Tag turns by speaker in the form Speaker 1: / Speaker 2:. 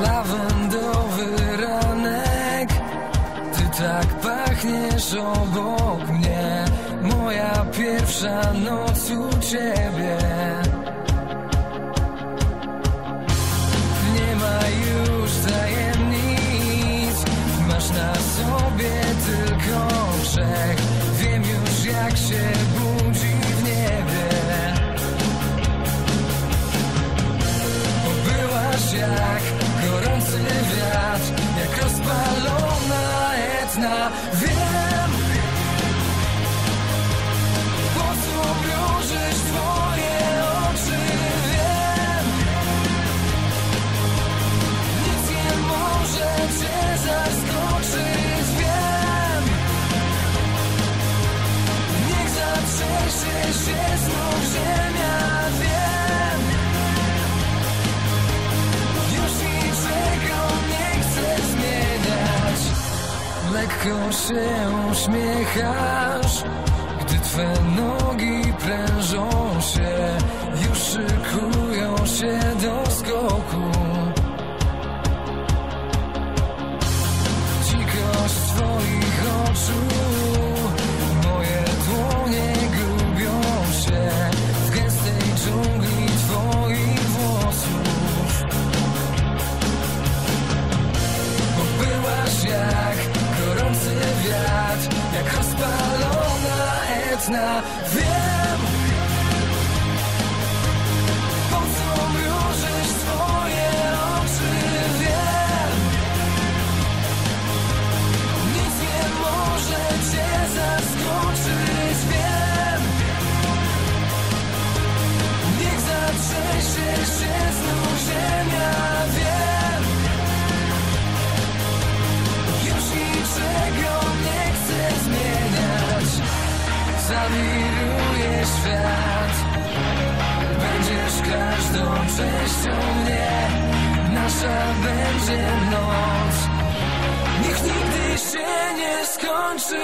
Speaker 1: lawendowy ranek. Ty tak pachniesz obok mnie. Moja pierwsza noc u ciebie. Nie ma już tajemnic. Masz na sobie tylko grzech. Wiem już jak się Wiem. Po co mrużysz twoje oczy? Wiem. Nic nie może cię Wiem. Niech zatrzęsie się znów ziemia Lekko się uśmiechasz Gdy twe nogi prężą się. Już Jak rozpalona etna Wiem Zawiruje świat. Będziesz każdą częścią mnie. Nasza będzie noc. Niech nigdy się nie skończy